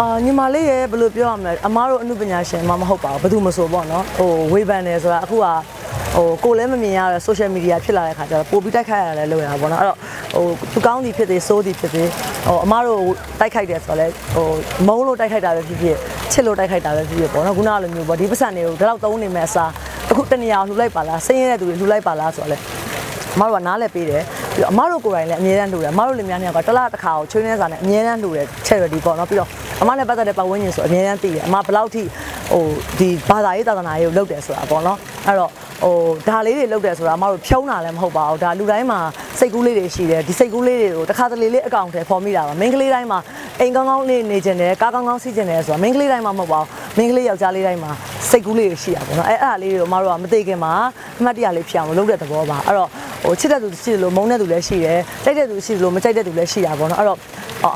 အာညီမလေးရဲ့ဘယ်လိုပြောရမလဲအမားတို့အမှုပညာရှင်မှမဟုတ်ပါဘူးဘယ်သူမဆိုပေါ့နော်ဟိုဝေဖန်တယ်ဆိုတာအခုကဟိုကိုလည်းမမြင်ရတဲ့ social media ဖြစ်လာတဲ့ခါကျတော့ပို့ပြီးတိုက်ခိုက်ရတာလည်းလုပ်ရတာပေါ့နော်အဲ့တော့ဟိုသူကောင်းသည်ဖြစ်သေးဆိုးသည်ဖြစ်သေးဟိုအမားတို့တိုက်ခိုက်တယ်ဆိုတော့လေဟိုမုန်းလို့တိုက်ခိုက်တာပဲဖြစ်ဖြစ်ချစ်လို့တိုက်ခိုက်တာပဲဖြစ်ဖြစ်ပေါ့နော်ခုနကလိုမျိုးပေါ့ဒီပတ်စံတွေကိုဒီလောက်သုံးနေမဲ့အစားအခုတနေရာလှူလိုက်ပါလားစိတ်ရတဲ့သူတွေလှူလိုက်ပါလားဆိုတော့လေအမတို့ကနားလဲပေးတယ် ပြီးတော့အမတို့ကိုယ်တိုင်လည်းအမြဲတမ်းလှူတယ်အမတို့လည်းများများကတစ်လားတစ်ခါကိုချွေးနှဲစာနဲ့အမြဲတမ်းလှူတယ် charity ပေါ့နော်ပြီးတော့အမနဲ့ပတ်သက်တဲ့ပတ်ဝန်းကျင်ဆိုအမြဲတမ်းသိတယ်အမဘယ်လောက်ထိဟိုဒီဘာသာရေးသာသနာရေးကိုလုပ်တယ်ဆိုတာပေါ့နော်အဲ့တော့ဟိုဒါလေးတွေလုပ်တယ်ဆိုတာအမတို့ဖြုံးတာလည်းမဟုတ်ပါဘူးဒါလူတိုင်းမှာစိတ်ကူးလေးတွေရှိတယ်ဒီစိတ်ကူးလေးတွေကိုတစ်ခါတလေလေးအကောင့်ထဲပေါ်မိတာပါမိန်းကလေးတိုင်းမှာအိမ်ကောင်းကောင်းလေးနေကျင်တယ်ကားကောင်းကောင်းစီးကျင်တယ်ဆိုတာမိန်းကလေးတိုင်းမှာမဟုတ်ပါဘူး မိန်းကလေးယောက်ျားလေးတိုင်းမှာစိတ်ကူးလေးတွေရှိရပါတော့အဲ့အဲ့ဒါလေးတွေကိုအမတို့ကမသိခင်မှာအမှတ်တရလေးဖြစ်အောင်လုပ်တဲ့သဘောပါအဲ့တော့ဟိုချစ်တဲ့သူရှိတယ်လို့မုန်းတဲ့သူလည်းရှိတယ်ကြိုက်တဲ့သူရှိတယ်လို့မကြိုက်တဲ့သူလည်းရှိတာပေါ့နော်အဲ့တော့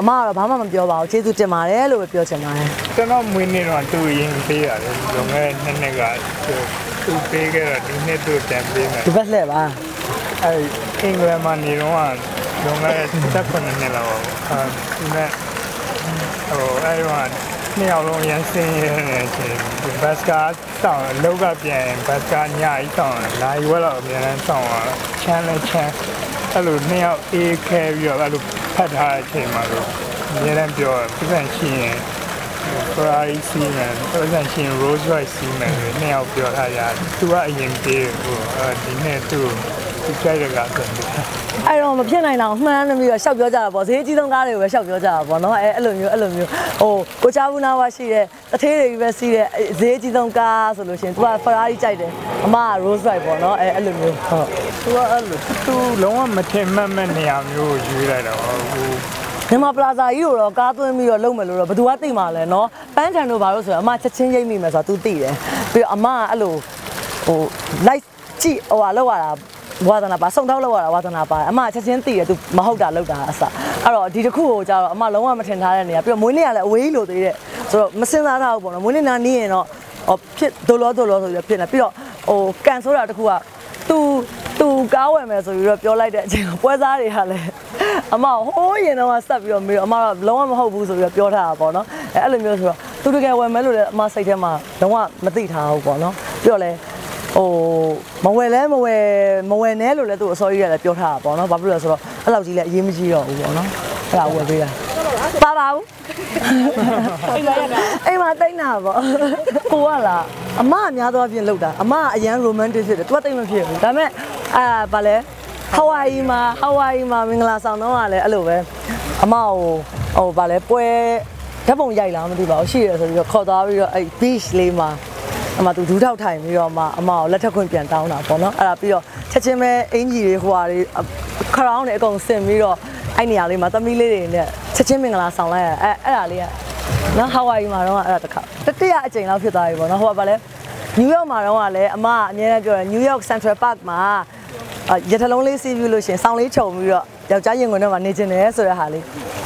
အမကတော့ဘာမှမပြောပါဘူးကျေးဇူးတင်ပါတယ်လို့ပဲပြောချင်ပါတယ်ကျွန်တော်မွေးနေ့တော့သူ့ရင်ပေးရတယ်လွန်ခဲ့တဲ့နှစ်နှစ်ကသူသူပေးခဲ့တော့ဒီနှစ်သူတန်ပေးမယ်ဒီဘက်လှည့်ပါအဲအင်္ဂလန်မှာနေတော့လွန်ခဲ့တဲ့7နှစ်လောက်ပေါ့အဲဒီမဲ့ဟိုအဲဒီက နှစ်ယောက်လုံးရန်စင်းရနေချင်းဘတ်စကားတောင်းလောက်ကပြန်ဘတ်စကားညကြီးတောင်းနိုင်ဝဲတော့အများနဲ့တောင်းချမ်းလဲချမ်းအဲ့လိုနှစ်ယောက်အေးခဲပြီးတော့အဲ့လိုဖတ်ထားတဲ့အချိန်မှာလို့အများနဲ့ပြောပြန်ရှိရင် Ferrari စီးမယ်။အဲ့ဒါချင်း Rolls Royce စီးမယ်။နှစ်ယောက်ပြောထားရတယ်။ तू ကအရင်ပြေးဟိုအဲဒီနေ့သူ့ဒီ ကြိုက်ရကဆိုတယ် အဲ့တော့မဖြစ်နိုင်တော့မှန်းနေပြီးတော့ရှောက်ပြောကြတာပေါ့ဈေးအကြီးဆုံးကားတွေကိုပဲရှောက်ပြောကြတာပေါ့နော်အဲ့အဲ့လိုမျိုးအဲ့လိုမျိုးဟိုကိုချာဘူးနာဝါရှိတဲ့တထေးတွေပဲစီးတဲ့ဈေးအကြီးဆုံးကားဆိုလို့ရှိရင် तू က Ferrari ကြိုက်တယ်အမက Rolls Royce ပေါ့နော်အဲ့အဲ့လိုမျိုးဟုတ် ။ तू ကအဲ့လို तू လုံးဝမထင်မှတ်မဲ့နေရာမျိုးကိုရွေးလိုက်တော့ဟို မြန်မာပလာဇာကြီးကိုတော့ကားသွင်းပြီးတော့လုံမယ်လို့တော့ဘယ်သူကသိမှာလဲနော်ပန်းထန်တို့ဘာလို့ဆိုတော့အမချက်ချင်းရိပ်မိမယ်ဆိုတော့ तू သိတယ်ပြီးတော့အမကအဲ့လိုဟို light ကြည့်ဟိုဟာလောက်ရတာ ဝါသနာပါစုံထောက်လောက်ရတာဝါသနာပါအမချက်ချင်းသိတယ် तू မဟုတ်တာလောက်တာအစအဲ့တော့ဒီတစ်ခုကိုကြတော့အမလုံးဝမထင်ထားတဲ့နေရာပြီးတော့မွေးနေ့ကလည်းအဝေးကြီးလို့သေးတဲ့ဆိုတော့မစင်စားထားဘူးပေါ့နော်မွေးနေ့နာနီးရင်တော့ဟောဖြစ်ဒိုလောဒိုလောဆိုပြီးတော့ဖြစ်နေပြီးတော့ဟိုကန်ဆိုတာတစ်ခုက तू သူကားဝယ်မယ်ဆိုပြီးတော့ပြောလိုက်တဲ့အချိန်ကပွဲစားတွေကလည်းအမဟိုးရင်တော့ဆက်ပြီးတော့မေးတော့အမတော့လုံးဝမဟုတ်ဘူးဆိုပြီးတော့ပြောထားတာပေါ့နော်အဲအဲ့လိုမျိုးဆိုတော့သူတကယ်ဝယ်မယ်လို့လည်းအမစိတ်ထဲမှာလုံးဝမသိထားဘူးပေါ့နော်ပြီးတော့လဲ ဟိုမဝယ်လဲမဝယ်မဝယ်နဲ့လို့လည်းသူအစောကြီးကလည်းပြောထားတာပေါ့နော်ဘာဖြစ်လို့လဲဆိုတော့အဲ့လောက်ကြီးလည်းအရေးမကြီးတော့ဘူးပေါ့နော်အဲ့ဒါဝယ်ပေးတာပါပါဘူးအိမ်မှာအိမ်မှာတိတ်နာပေါ့ကိုကလားအမအများသောအပြင်လောက်တာအမကအရန် romantic ဖြစ်တယ်သူကတိတ်မဖြစ်ဘူးဒါပေမဲ့အာဗာလဲဟာဝိုင်မှာဟာဝိုင်မှာမင်္ဂလာဆောင်တော့ကလည်းအဲ့လိုပဲအမကိုဟိုဗာလဲပွဲဓာတ်ပုံရိုက်လားမသိပါဘူးရှိရဆိုပြီးတော့ခေါ်သွားပြီးတော့အဲ့ beach လေးမှာ အမသူဒူးထောက်ထိုင်ပြီးတော့မှအမကိုလက်ထပ်ခွင့်ပြန်တောင်းတာပေါ့နော်အဲ့ဒါပြီးတော့ချက်ချင်းပဲအင်ကြီးတွေဟိုဟာတွေခရောင်းတွေအကုန်ဆင်ပြီးတော့အဲ့နေရာလေးမှာသမီးလေးတွေနဲ့ချက်ချင်းမင်္ဂလာဆောင်လိုက်ရအဲ့အဲ့ဒါလေးကနော်ဟာဝိုင်မှာတော့အဲ့ဒါတစ်ခါတတိယအကြိမ်လောက်ဖြစ်သွားပြီပေါ့နော်ဟိုကဗာလဲနယူးယောက်မှာတော့ကလည်းအမကအများနဲ့ပြောတယ်နယူးယောက်စင်ထရယ်ပါတ်မှာရထလုံးလေးစီးပြီးလို့ရှင်ဆောင်းလေးခြုံပြီးတော့ယောက်ျားရင်ခွင်ထဲမှာနေကျင်တယ်ဆိုတဲ့ဟာလေး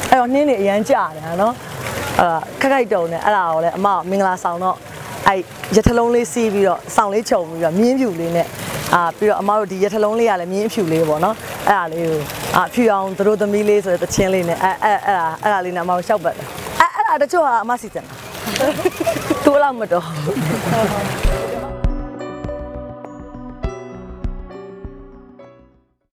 အဲ့တော့နှင်းနေအရန်ကြတယ်နော်အာခက်ခိုက်တုံနဲ့အဲ့ဒါကိုလည်းအမကမင်္ဂလာဆောင်တော့ အဲ့ရထလုံးလေးစီးပြီးတော့ဆောင်းလေးခြုံပြီးတော့မြင်းဖြူလေးနဲ့အာပြီးတော့အမတို့ဒီရထလုံးလေးကလည်းမြင်းဖြူလေးပေါ့နော်အဲ့ဒါလေးကိုအာဖြူအောင်သူတို့သမီးလေးဆိုတဲ့တချင်းလေးနဲ့အဲ့အဲ့အဲ့ဒါအဲ့ဒါလေးနဲ့အမတို့ရှောက်ပတ်တယ်အဲ့အဲ့ဒါတချို့ကအမစီတယ်သူ့လောက်မတော်